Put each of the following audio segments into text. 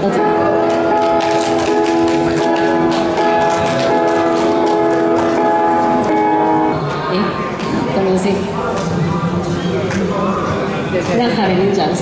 多謝。咦，等陣先。你行嚟啲場先。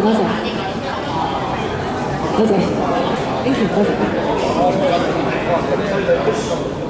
多好多好的好的好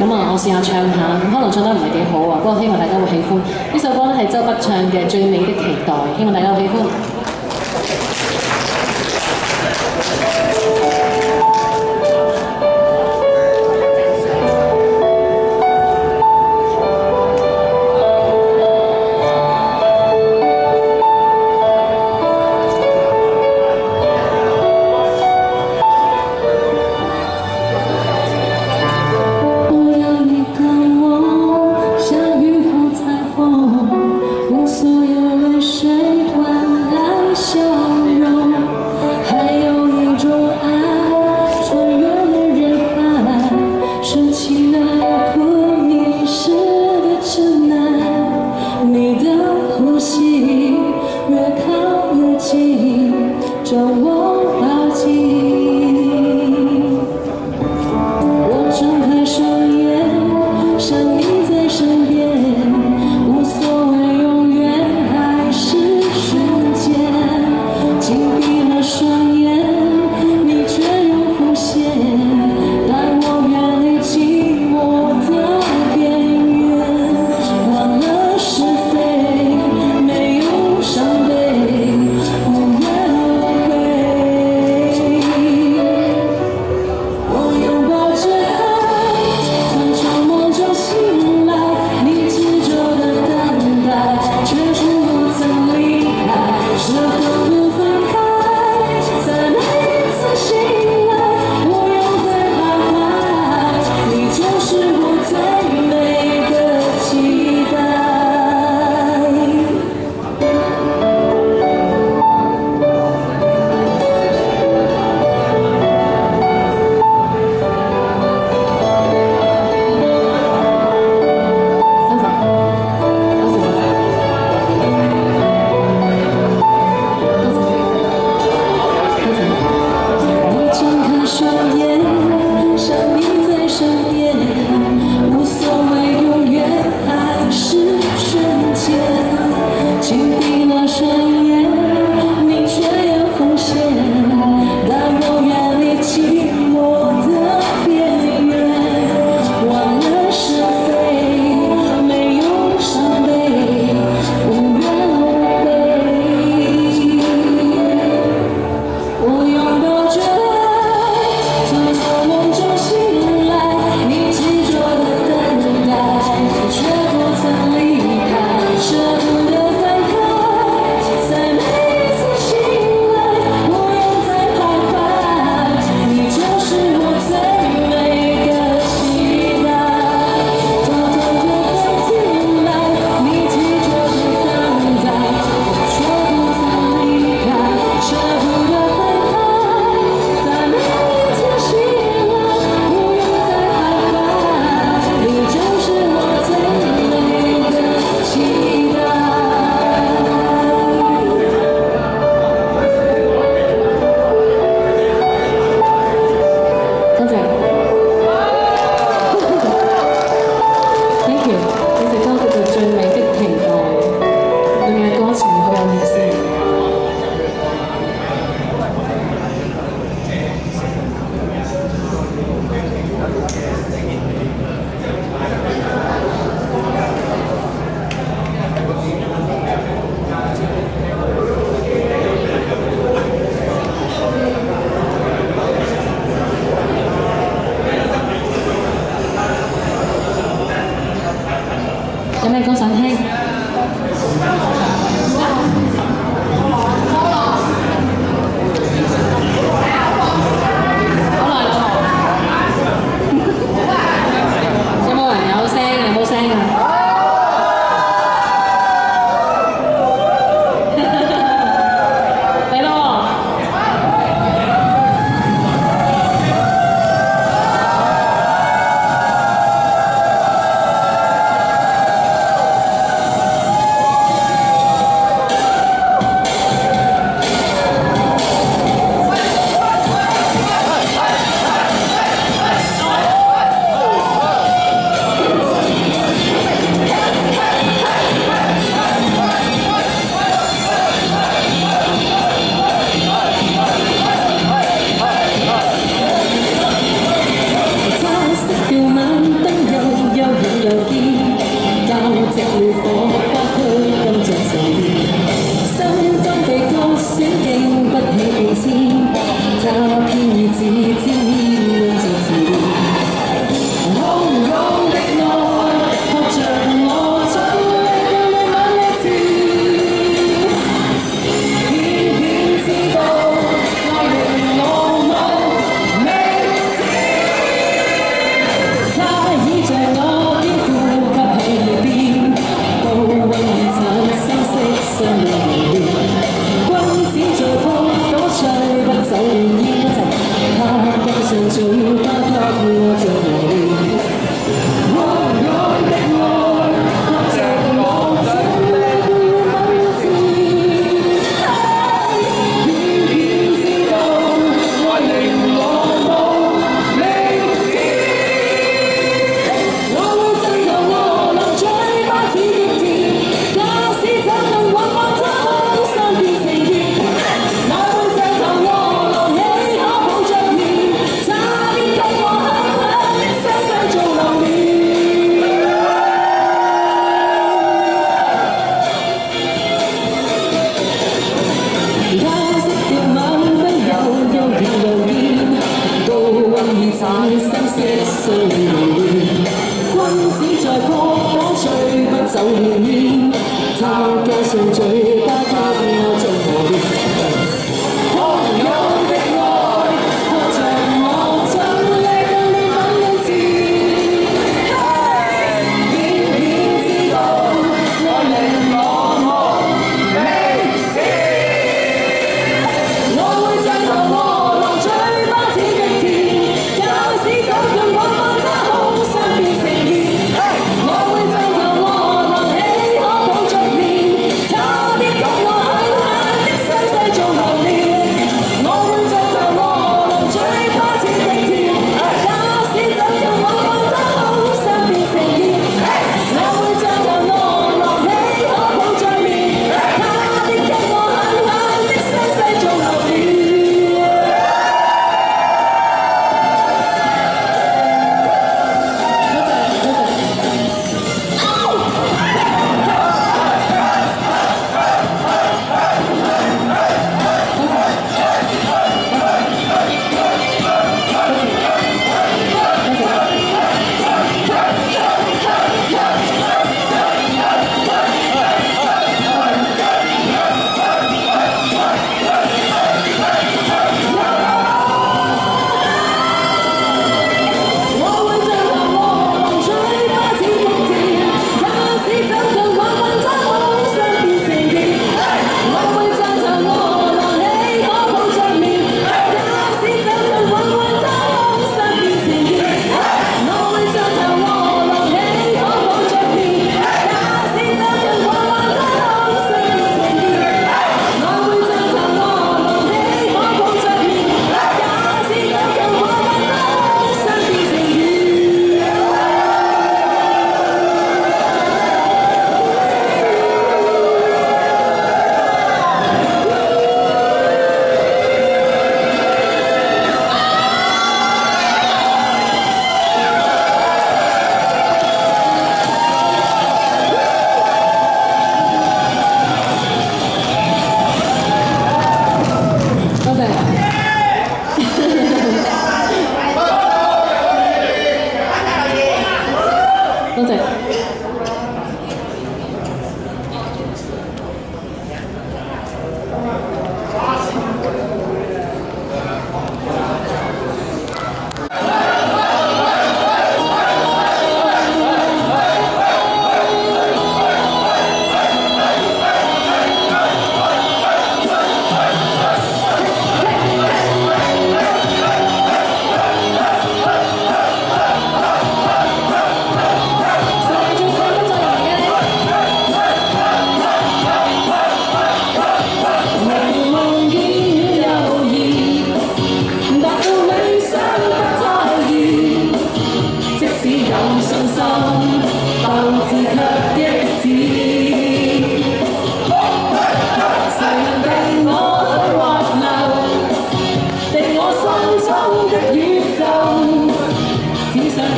咁啊，我試下唱下，可能唱得唔係幾好啊，不過希望大家會喜歡。呢首歌咧係周筆唱嘅《最美的期待》，希望大家喜歡。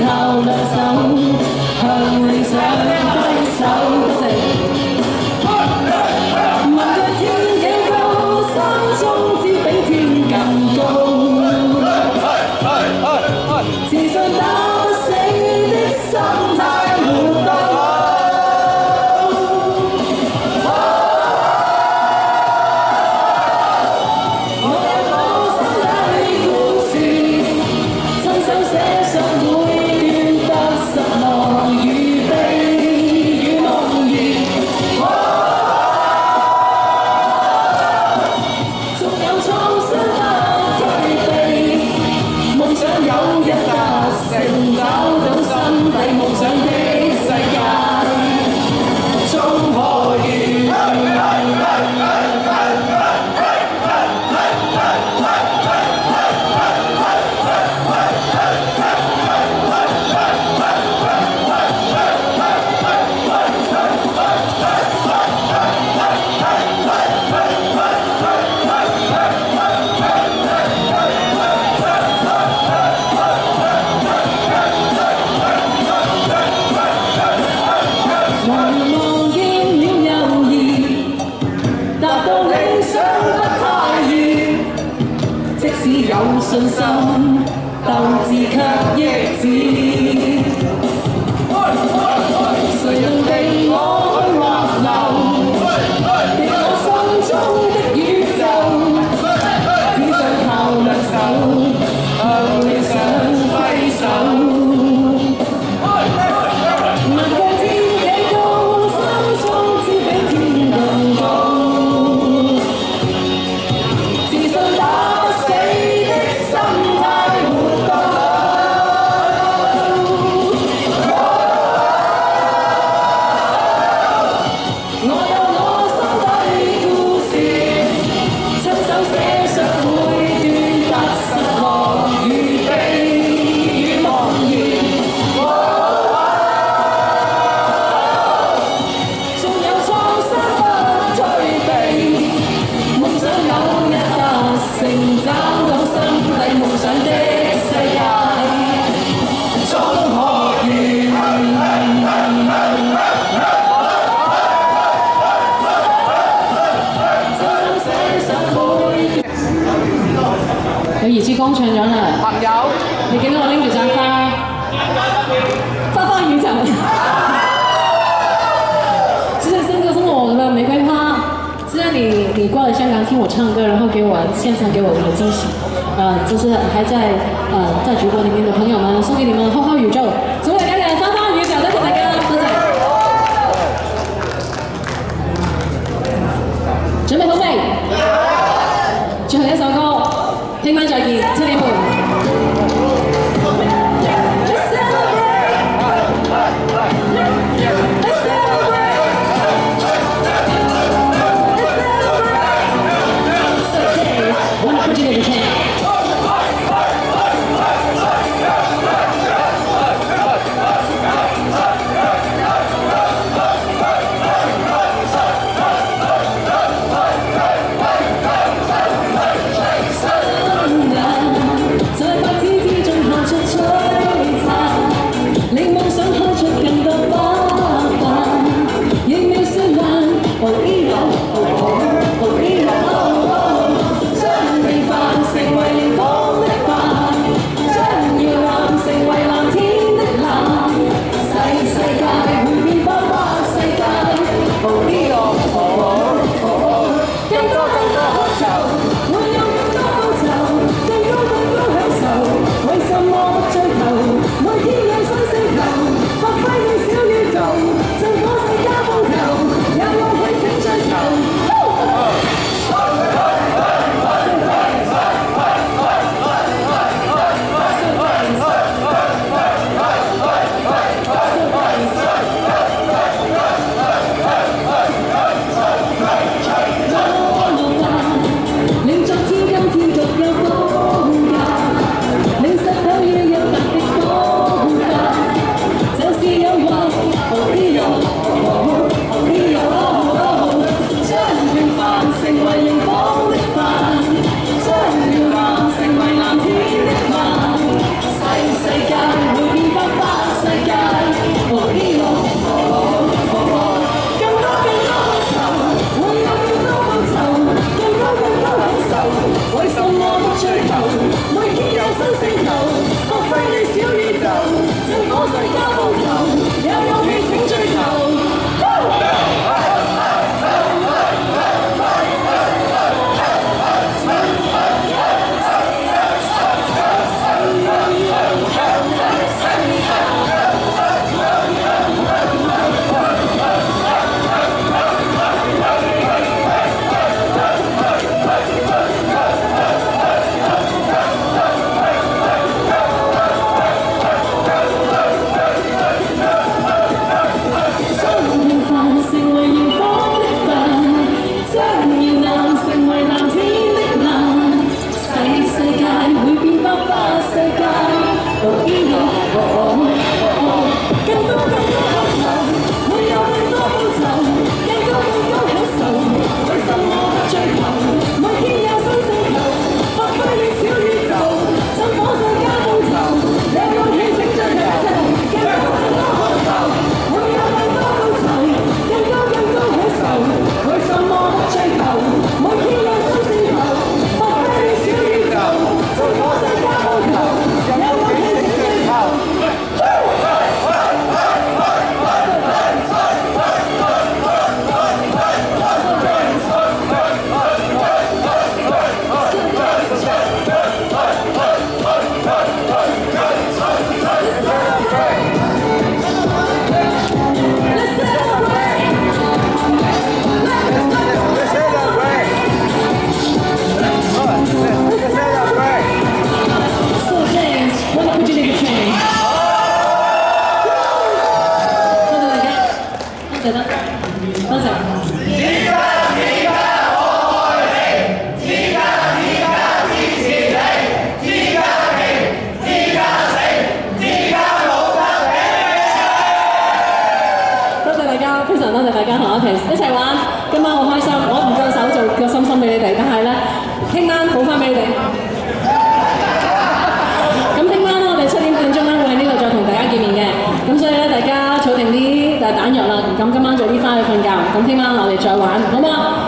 how that sound, hungry. 兒子剛唱咗啦，朋友，你見到我拎住紮花，花花宇宙，謝謝生哥送我的玫瑰花，謝謝你，你過嚟香港聽我唱歌，然後給我現場給我們的驚喜，呃，就是還在呃在直播裡面的朋友們，送給你們花花宇宙，祝大家花花宇宙都成功，多，準備好未？Thank you. 咁点啊？我哋再玩好吗？